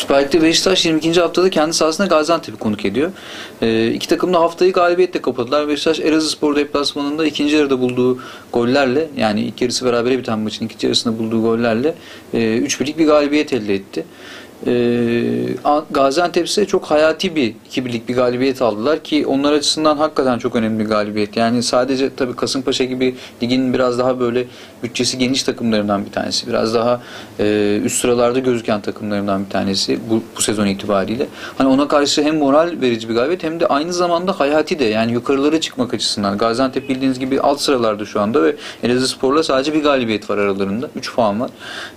Süper Lig'de Beşiktaş 22. haftada kendi sahasında Gaziantep'i konuk ediyor. E, iki takım da haftayı galibiyetle kapadılar. Beşiktaş Elazığspor deplasmanında ikinci yarıda bulduğu gollerle yani ilk yarısı berabere biten maçın ikinci yarısında bulduğu gollerle 3 birlik bir galibiyet elde etti. Ee, Gaziantep ise çok hayati bir iki birlik bir galibiyet aldılar ki onlar açısından hakikaten çok önemli bir galibiyet. Yani sadece tabii Kasımpaşa gibi ligin biraz daha böyle bütçesi geniş takımlarından bir tanesi. Biraz daha e, üst sıralarda gözüken takımlarından bir tanesi bu, bu sezon itibariyle. Hani ona karşı hem moral verici bir galibiyet hem de aynı zamanda hayati de yani yukarılara çıkmak açısından. Gaziantep bildiğiniz gibi alt sıralarda şu anda ve Elazığspor'la sadece bir galibiyet var aralarında. 3 puan var.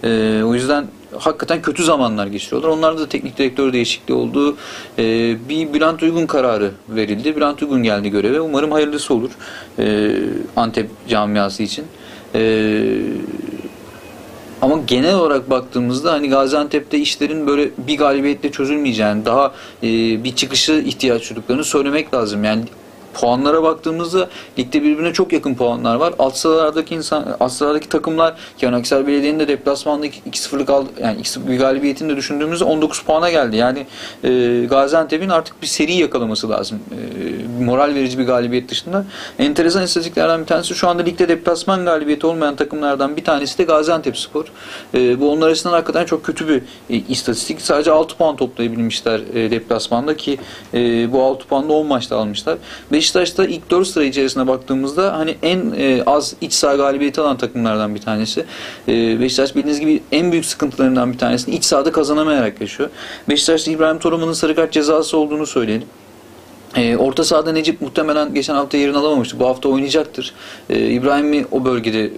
E, o yüzden hakikaten kötü zamanlar geçiriyorlar. Onlarda da teknik direktör değişikliği oldu. E, bir Bülent Uygun kararı verildi. Bülent Uygun geldi göreve. Umarım hayırlısı olur e, Antep camiası için. E, ama genel olarak baktığımızda hani Gaziantep'te işlerin böyle bir galibiyetle çözülmeyeceğini, daha e, bir çıkışı ihtiyaç duyduklarını söylemek lazım. Yani puanlara baktığımızda ligde birbirine çok yakın puanlar var. Alt sıralardaki insan alt sıralardaki takımlar yani Akhisar Belediye'nin de deplasmanda 2-0'lık aldı yani 2 bir galibiyetini de düşündüğümüzde 19 puana geldi. Yani e, Gaziantep'in artık bir seri yakalaması lazım. E, moral verici bir galibiyet dışında. Enteresan istatistiklerden bir tanesi şu anda ligde deplasman galibiyeti olmayan takımlardan bir tanesi de Gaziantep Spor. E, bu onlar açısından hakikaten çok kötü bir e, istatistik. Sadece 6 puan toplayabilmişler e, deplasmanda ki e, bu 6 puanı 10 maçta almışlar. Beşiktaş'ta ilk 4 sıra içerisine baktığımızda hani en e, az iç saha galibiyeti alan takımlardan bir tanesi. E, Beşiktaş bildiğiniz gibi en büyük sıkıntılarından bir tanesini iç sahada kazanamayarak yaşıyor. Beşiktaş'ta İbrahim Toraman'ın sarı kart cezası olduğunu söyleyelim. E, orta sahada Necip muhtemelen geçen hafta yerini alamamıştı. Bu hafta oynayacaktır. E, İbrahim'i o bölgede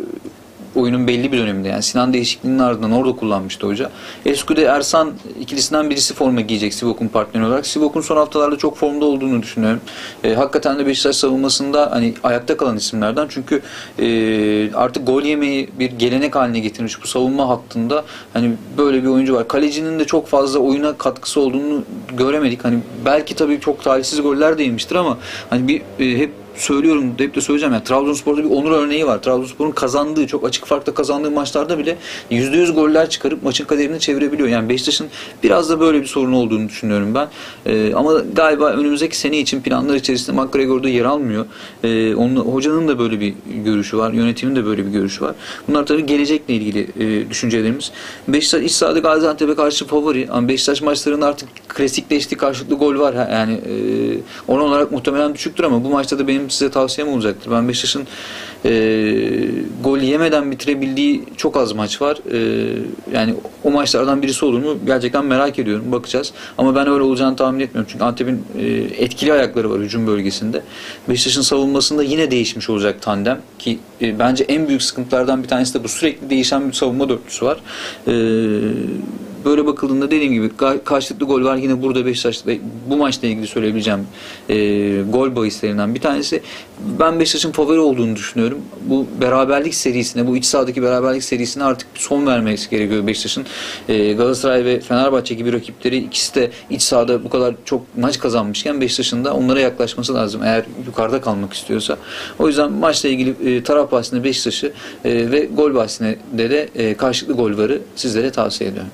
oyunun belli bir döneminde yani Sinan değişikliğinin ardından orada kullanmıştı hoca. Eskude Ersan ikilisinden birisi forma giyecek Sivok'un partneri olarak. Sivok'un son haftalarda çok formda olduğunu düşünüyorum. E, hakikaten de Beşiktaş savunmasında hani ayakta kalan isimlerden çünkü e, artık gol yemeyi bir gelenek haline getirmiş bu savunma hattında hani böyle bir oyuncu var. Kalecinin de çok fazla oyuna katkısı olduğunu göremedik. Hani belki tabii çok talihsiz goller de yemiştir ama hani bir e, hep söylüyorum hep de söyleyeceğim yani Trabzonspor'da bir onur örneği var. Trabzonspor'un kazandığı çok açık farkla kazandığı maçlarda bile %100 goller çıkarıp maçın kaderini çevirebiliyor. Yani Beşiktaş'ın biraz da böyle bir sorun olduğunu düşünüyorum ben. Ee, ama galiba önümüzdeki sene için planlar içerisinde McGregor'da yer almıyor. Ee, onun, hocanın da böyle bir görüşü var. Yönetimin de böyle bir görüşü var. Bunlar tabii gelecekle ilgili e, düşüncelerimiz. Beşiktaş iç sahada Gaziantep'e karşı favori. Ama Beşiktaş maçlarında artık klasikleşti karşılıklı gol var. Yani e, oran olarak muhtemelen düşüktür ama bu maçta da benim benim size tavsiyem olacaktır. Ben Beşiktaş'ın e, gol yemeden bitirebildiği çok az maç var. E, yani o maçlardan birisi olur mu? Gerçekten merak ediyorum. Bakacağız. Ama ben öyle olacağını tahmin etmiyorum. Çünkü Antep'in e, etkili ayakları var hücum bölgesinde. Beşiktaş'ın savunmasında yine değişmiş olacak tandem ki e, bence en büyük sıkıntılardan bir tanesi de bu sürekli değişen bir savunma dörtlüsü var. E, böyle bakıldığında dediğim gibi karşılıklı gol var. Yine burada Beşiktaş'ta bu maçla ilgili söyleyebileceğim e, gol bahislerinden bir tanesi. Ben Beşiktaş'ın favori olduğunu düşünüyorum. Bu beraberlik serisine, bu iç sahadaki beraberlik serisine artık son vermesi gerekiyor Beşiktaş'ın. E, Galatasaray ve Fenerbahçe gibi rakipleri ikisi de iç sahada bu kadar çok maç kazanmışken Beşiktaş'ın da onlara yaklaşması lazım eğer yukarıda kalmak istiyorsa. O yüzden maçla ilgili e, taraf bahsinde Beşiktaş'ı e, ve gol bahsinde de, de e, karşılıklı gol varı sizlere tavsiye ediyorum.